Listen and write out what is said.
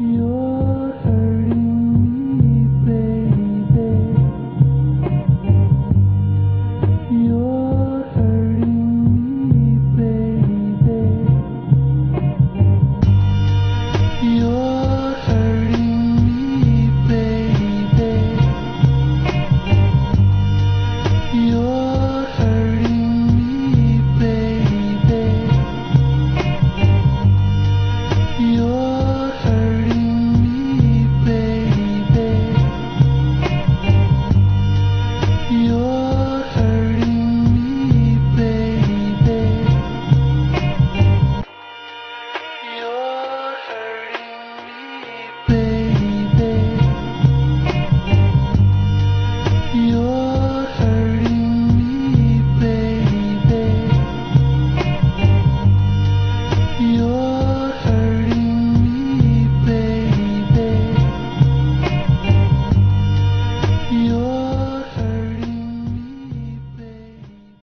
You.